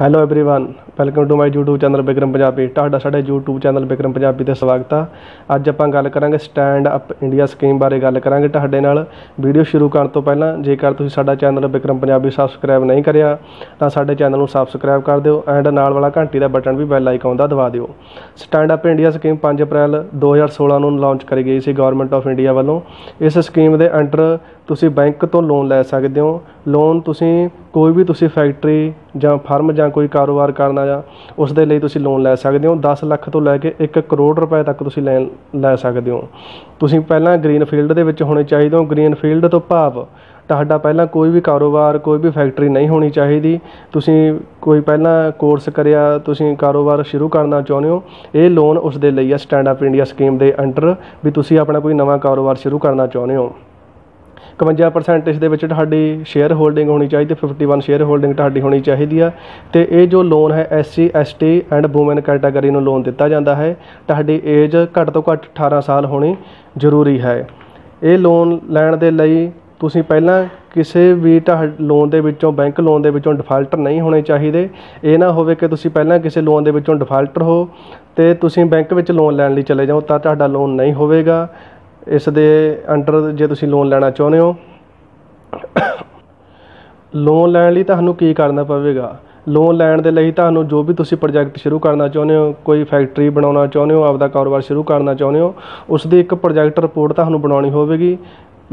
hello everyone welcome to my YouTube channel Bikram Punjabi ਤੁਹਾਡਾ ਸਾਡੇ YouTube channel Bikram Punjabi ਤੇ ਸਵਾਗਤ ਆ ਅੱਜ ਆਪਾਂ ਗੱਲ ਕਰਾਂਗੇ ਸਟੈਂਡ ਅਪ ਇੰਡੀਆ ਸਕੀਮ ਬਾਰੇ ਗੱਲ ਕਰਾਂਗੇ ਤੁਹਾਡੇ ਨਾਲ ਵੀਡੀਓ ਸ਼ੁਰੂ ਕਰਨ ਤੋਂ ਪਹਿਲਾਂ ਜੇਕਰ ਤੁਸੀਂ ਸਾਡਾ ਚੈਨਲ ਬਿਕਰਮ ਪੰਜਾਬੀ ਸਬਸਕ੍ਰਾਈਬ ਨਹੀਂ ਕਰਿਆ ਤਾਂ ਸਾਡੇ ਚੈਨਲ ਨੂੰ ਸਬਸਕ੍ਰਾਈਬ ਕਰ ਦਿਓ ਐਂਡ ਨਾਲ ਵਾਲਾ ਘੰਟੀ ਦਾ ਬਟਨ ਵੀ ਬੈਲ ਆਈਕਨ ਦਾ ਦਬਾ ਦਿਓ stand up India scheme 5 April 2016 ਨੂੰ ਲਾਂਚ ਕਰੀ ਗਈ ਸੀ ਗਵਰਨਮੈਂਟ ਆਫ ਇੰਡੀਆ ਵੱਲੋਂ ਇਸ ਸਕੀਮ ਦੇ ਅੰਡਰ ਤੁਸੀਂ ਬੈਂਕ ਤੋਂ ਲੋਨ ਲੈ ਸਕਦੇ ਹੋ ਲੋਨ ਤੁਸੀਂ ਕੋਈ ਵੀ ਤੁਸੀਂ ਫੈਕਟਰੀ ਜਾਂ ਫਰਮ ਜਾਂ ਕੋਈ ਕਾਰੋਬਾਰ ਕਰਨਾ ਜਾਂ ਉਸ ਦੇ ਲਈ ਤੁਸੀਂ ਲੋਨ ਲੈ ਸਕਦੇ ਹੋ। ਦਸ ਲੱਖ ਤੋਂ ਲੈ ਕੇ ਇੱਕ ਕਰੋੜ ਰੁਪਏ ਤੱਕ ਤੁਸੀਂ ਲੈ ਲੈ ਸਕਦੇ ਹੋ। ਤੁਸੀਂ ਪਹਿਲਾਂ ਗ੍ਰੀਨ ਫੀਲਡ ਦੇ ਵਿੱਚ ਹੋਣੇ ਚਾਹੀਦੇ ਹੋ। ਗ੍ਰੀਨ ਫੀਲਡ ਤੋਂ ਭਾਵ ਤੁਹਾਡਾ ਪਹਿਲਾਂ ਕੋਈ ਵੀ ਕਾਰੋਬਾਰ, ਕੋਈ ਵੀ ਫੈਕਟਰੀ ਨਹੀਂ ਹੋਣੀ ਚਾਹੀਦੀ। ਤੁਸੀਂ ਕੋਈ ਪਹਿਲਾਂ ਕੋਰਸ ਕਰਿਆ, ਤੁਸੀਂ ਕਾਰੋਬਾਰ ਸ਼ੁਰੂ ਕਰਨਾ ਚਾਹੁੰਦੇ ਹੋ। ਇਹ ਲੋਨ ਉਸ ਦੇ ਲਈ ਹੈ ਸਟੈਂਡ ਅਪ ਇੰਡੀਆ ਸਕੀਮ ਦੇ ਅੰਡਰ ਵੀ ਤੁਸੀਂ ਆਪਣਾ ਕੋਈ ਨਵਾਂ ਕਾਰੋਬਾਰ ਸ਼ੁਰੂ ਕਰਨਾ ਚਾਹੁੰਦੇ ਹੋ। 51% ਇਸ ਦੇ ਵਿੱਚ ਤੁਹਾਡੀ ਸ਼ੇਅਰ ਹੋਲਡਿੰਗ ਹੋਣੀ ਚਾਹੀਦੀ 51 ਸ਼ੇਅਰ ਹੋਲਡਿੰਗ ਤੁਹਾਡੀ ਹੋਣੀ ਚਾਹੀਦੀ ਆ। ਤੇ ਇਹ ਜੋ ਲੋਨ ਹੈ SC ST and woman category ਨੂੰ ਲੋਨ ਦਿੱਤਾ ਜਾਂਦਾ ਹੈ। ਤੁਹਾਡੀ ਏਜ ਘੱਟ ਤੋਂ ਘੱਟ 18 ਸਾਲ ਹੋਣੀ ਜ਼ਰੂਰੀ ਹੈ। ਇਹ ਲੋਨ ਲੈਣ ਦੇ ਲਈ ਤੁਸੀਂ ਪਹਿਲਾਂ ਕਿਸੇ ਵੀ ਤੁਹਾ ਲੋਨ ਦੇ ਵਿੱਚੋਂ ਬੈਂਕ ਲੋਨ ਦੇ ਵਿੱਚੋਂ ਡਿਫਾਲਟਰ ਨਹੀਂ ਹੋਣੇ ਚਾਹੀਦੇ। ਇਹ ਨਾ ਹੋਵੇ ਕਿ ਤੁਸੀਂ ਪਹਿਲਾਂ ਕਿਸੇ ਲੋਨ ਦੇ ਵਿੱਚੋਂ ਡਿਫਾਲਟਰ ਹੋ ਤੇ ਤੁਸੀਂ ਬੈਂਕ ਵਿੱਚ ਲੋਨ ਲੈਣ ਲਈ ਚਲੇ ਜਾਓ ਤਾਂ ਤੁਹਾਡਾ ਲੋਨ ਨਹੀਂ ਹੋਵੇਗਾ। ਇਸ ਦੇ ਅੰਡਰ ਜੇ ਤੁਸੀਂ ਲੋਨ ਲੈਣਾ ਚਾਹੁੰਦੇ ਹੋ ਲੋਨ ਲੈਣ ਲਈ ਤੁਹਾਨੂੰ ਕੀ ਕਰਨਾ ਪਵੇਗਾ? ਲੋਨ ਲੈਣ ਦੇ ਲਈ ਤੁਹਾਨੂੰ ਜੋ ਵੀ ਤੁਸੀਂ ਪ੍ਰੋਜੈਕਟ ਸ਼ੁਰੂ ਕਰਨਾ ਚਾਹੁੰਦੇ ਹੋ, ਕੋਈ ਫੈਕਟਰੀ ਬਣਾਉਣਾ ਚਾਹੁੰਦੇ ਹੋ, ਆਪਦਾ ਕਾਰੋਬਾਰ ਸ਼ੁਰੂ ਕਰਨਾ ਚਾਹੁੰਦੇ ਹੋ ਉਸ ਦੀ ਇੱਕ ਪ੍ਰੋਜੈਕਟ ਰਿਪੋਰਟ ਤੁਹਾਨੂੰ ਬਣਾਉਣੀ ਹੋਵੇਗੀ।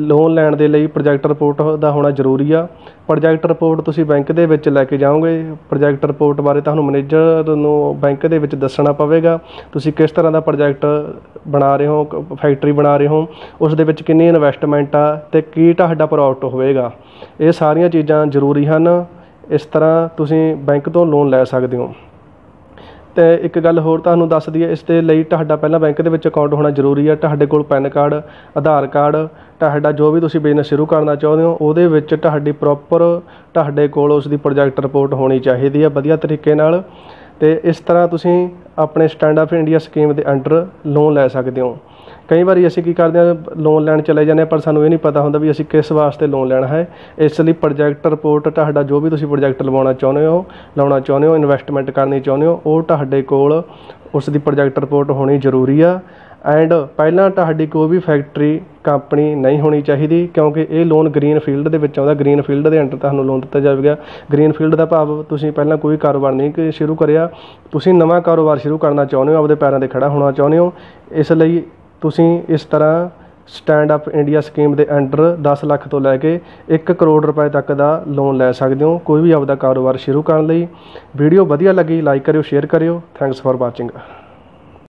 ਲੋਨ ਲੈਣ ਦੇ ਲਈ ਪ੍ਰੋਜੈਕਟ ਰਿਪੋਰਟ ਦਾ ਹੋਣਾ ਜ਼ਰੂਰੀ ਆ। ਪ੍ਰੋਜੈਕਟ ਰਿਪੋਰਟ ਤੁਸੀਂ ਬੈਂਕ ਦੇ ਵਿੱਚ ਲੈ ਕੇ ਜਾਓਗੇ। ਪ੍ਰੋਜੈਕਟ ਰਿਪੋਰਟ ਬਾਰੇ ਤੁਹਾਨੂੰ ਮੈਨੇਜਰ ਨੂੰ ਬੈਂਕ ਦੇ ਵਿੱਚ ਦੱਸਣਾ ਪਵੇਗਾ। ਤੁਸੀਂ ਕਿਸ ਤਰ੍ਹਾਂ ਦਾ ਪ੍ਰੋਜੈਕਟ ਬਣਾ ਰਹੇ ਹੋ ਫੈਕਟਰੀ ਬਣਾ ਰਹੇ ਹੋ, ਉਸ ਦੇ ਵਿੱਚ ਕਿੰਨੀ ਇਨਵੈਸਟਮੈਂਟ ਆ ਤੇ ਕੀ ਤੁਹਾਡਾ ਪ੍ਰੋਡਕਟ ਹੋਵੇਗਾ। ਇਹ ਸਾਰੀਆਂ ਚੀਜ਼ਾਂ ਜ਼ਰੂਰੀ ਹਨ। ਇਸ ਤਰ੍ਹਾਂ ਤੁਸੀਂ ਬੈਂਕ ਤੋਂ ਲੋਨ ਲੈ ਸਕਦੇ ਹੋ। ਤੇ ਇੱਕ ਗੱਲ ਹੋਰ ਤੁਹਾਨੂੰ ਦੱਸ ਦਈਏ, ਇਸ ਦੇ ਲਈ ਤੁਹਾਡਾ ਪਹਿਲਾਂ ਬੈਂਕ ਦੇ ਵਿੱਚ ਅਕਾਊਂਟ ਹੋਣਾ ਜ਼ਰੂਰੀ ਹੈ। ਤੁਹਾਡੇ ਕੋਲ ਪੈਨ ਕਾਰਡ, ਆਧਾਰ ਕਾਰਡ, ਤੁਹਾਡਾ ਜੋ ਵੀ ਤੁਸੀਂ ਬਿਜ਼ਨਸ ਸ਼ੁਰੂ ਕਰਨਾ ਚਾਹੁੰਦੇ ਹੋ, ਉਹਦੇ ਵਿੱਚ ਤੁਹਾਡੀ ਪ੍ਰੋਪਰ ਤੁਹਾਡੇ ਕੋਲ ਉਸ ਦੀ ਪ੍ਰੋਜੈਕਟ ਰਿਪੋਰਟ ਹੋਣੀ ਚਾਹੀਦੀ ਹੈ ਵਧੀਆ ਤਰੀਕੇ ਨਾਲ। ਅਤੇ ਇਸ ਤਰ੍ਹਾਂ ਤੁਸੀਂ ਆਪਣੇ ਸਟੈਂਡ ਅਪ ਇੰਡੀਆ ਸਕੀਮ ਦੇ ਅੰਡਰ ਲੋਨ ਲੈ ਸਕਦੇ ਹੋ। ਕਈ ਵਾਰੀ ਅਸੀਂ ਕੀ ਕਰਦੇ ਹਾਂ ਲੋਨ ਲੈਣ ਚਲੇ ਜਾਂਦੇ ਹਾਂ, ਪਰ ਸਾਨੂੰ ਇਹ ਨਹੀਂ ਪਤਾ ਹੁੰਦਾ ਵੀ ਅਸੀਂ ਕਿਸ ਵਾਸਤੇ ਲੋਨ ਲੈਣਾ ਹੈ। ਇਸ ਲਈ ਪ੍ਰੋਜੈਕਟ ਰਿਪੋਰਟ ਤੁਹਾਡਾ ਜੋ ਵੀ ਤੁਸੀਂ ਪ੍ਰੋਜੈਕਟ ਲਵਾਉਣਾ ਚਾਹੁੰਦੇ ਹੋ, ਲਾਉਣਾ ਚਾਹੁੰਦੇ ਹੋ ਇਨਵੈਸਟਮੈਂਟ ਕਰਨੀ ਚਾਹੁੰਦੇ ਹੋ, ਉਹ ਤੁਹਾਡੇ ਕੋਲ ਉਸ ਦੀ ਪ੍ਰੋਜੈਕਟ ਰਿਪੋਰਟ ਹੋਣੀ ਜ਼ਰੂਰੀ ਆ। ਐਂਡ ਪਹਿਲਾਂ ਤੁਹਾਡੀ ਕੋਈ ਵੀ ਫੈਕਟਰੀ ਕੰਪਨੀ ਨਹੀਂ ਹੋਣੀ ਚਾਹੀਦੀ, ਕਿਉਂਕਿ ਇਹ ਲੋਨ ਗ੍ਰੀਨ ਫੀਲਡ ਦੇ ਵਿੱਚ ਆਉਂਦਾ। ਗ੍ਰੀਨ ਫੀਲਡ ਦੇ ਅੰਡਰ ਤੁਹਾਨੂੰ ਲੋਨ ਦਿੱਤਾ ਜਾਵੇਗਾ। ਗ੍ਰੀਨ ਫੀਲਡ ਦਾ ਭਾਵ ਤੁਸੀਂ ਪਹਿਲਾਂ ਕੋਈ ਕਾਰੋਬਾਰ ਨਹੀਂ ਸ਼ੁਰੂ ਕਰਿਆ। ਤੁਸੀਂ ਨਵਾਂ ਕਾਰੋਬਾਰ ਸ਼ੁਰੂ ਕਰਨਾ ਚਾਹੁੰਦੇ ਹੋ, ਆਪਦੇ ਪੈਰਾਂ 'ਤੇ ਖੜਾ ਹੋਣਾ ਚਾਹੁੰਦੇ ਹੋ। ਇਸ ਲਈ ਤੁਸੀਂ ਇਸ ਤਰ੍ਹਾਂ ਸਟੈਂਡ ਅਪ ਇੰਡੀਆ ਸਕੀਮ ਦੇ ਅੰਡਰ 10 ਲੱਖ ਤੋਂ ਲੈ ਕੇ 1 ਕਰੋੜ ਰੁਪਏ ਤੱਕ ਦਾ ਲੋਨ ਲੈ ਸਕਦੇ ਹੋ। ਕੋਈ ਵੀ ਆਪਦਾ ਕਾਰੋਬਾਰ ਸ਼ੁਰੂ ਕਰਨ ਲਈ। ਵੀਡੀਓ ਵਧੀਆ ਲੱਗੀ ਲਾਈਕ ਕਰਿਓ ਸ਼ੇਅਰ ਕਰਿਓ। Thanks for watching